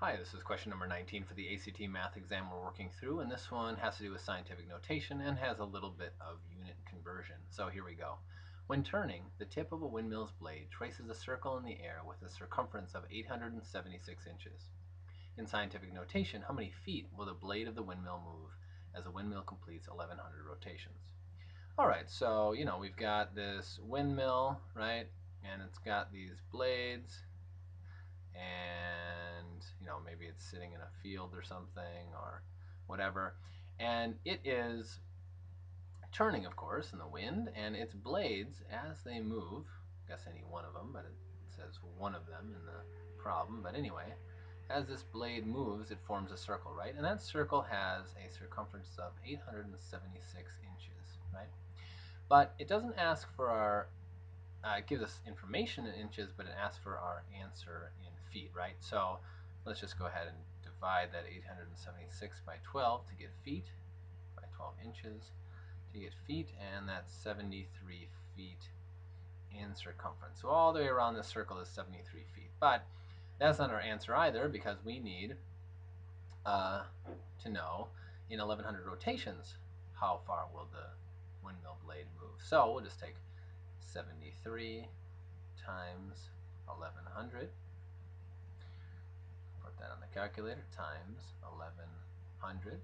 Hi, this is question number 19 for the ACT math exam we're working through, and this one has to do with scientific notation and has a little bit of unit conversion. So here we go. When turning, the tip of a windmill's blade traces a circle in the air with a circumference of 876 inches. In scientific notation, how many feet will the blade of the windmill move as a windmill completes 1100 rotations? All right, so, you know, we've got this windmill, right? And it's got these blades, and maybe it's sitting in a field or something or whatever. And it is turning, of course, in the wind, and its blades, as they move, I guess any one of them, but it says one of them in the problem, but anyway, as this blade moves, it forms a circle, right? And that circle has a circumference of 876 inches, right? But it doesn't ask for our, uh, it gives us information in inches, but it asks for our answer in feet, right? So let's just go ahead and divide that 876 by 12 to get feet, by 12 inches to get feet, and that's 73 feet in circumference. So all the way around this circle is 73 feet. But that's not our answer either because we need uh, to know in 1100 rotations how far will the windmill blade move. So we'll just take 73 times 1100 that on the calculator times 1100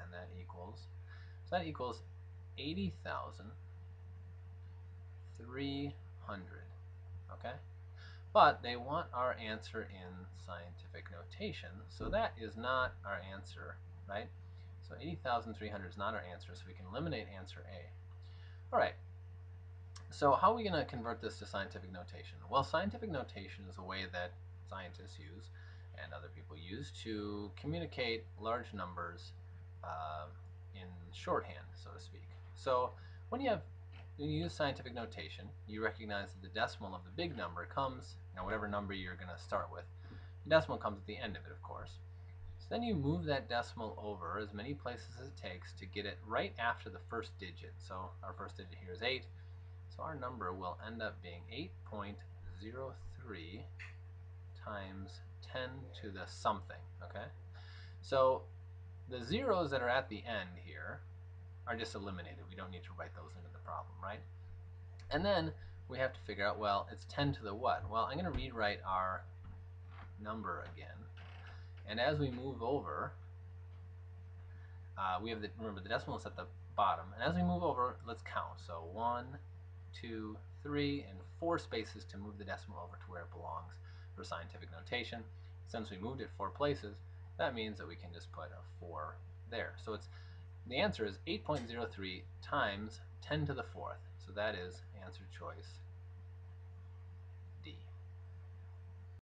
and that equals so that equals 80,300 okay? But they want our answer in scientific notation so that is not our answer right? So 80,300 is not our answer so we can eliminate answer A. Alright so how are we going to convert this to scientific notation? Well scientific notation is a way that scientists use and other people use to communicate large numbers uh, in shorthand, so to speak. So when you have when you use scientific notation, you recognize that the decimal of the big number comes, you know, whatever number you're going to start with, the decimal comes at the end of it, of course. So then you move that decimal over as many places as it takes to get it right after the first digit. So our first digit here is 8. So our number will end up being 8.03 times 10 to the something, okay? So the zeros that are at the end here are just eliminated. We don't need to write those into the problem, right? And then we have to figure out, well, it's 10 to the what? Well, I'm going to rewrite our number again. And as we move over, uh, we have the, remember the decimal is at the bottom. And as we move over, let's count. So one, two, three, and four spaces to move the decimal over to where it belongs for scientific notation. Since we moved it four places, that means that we can just put a 4 there. So it's the answer is 8.03 times 10 to the fourth. So that is answer choice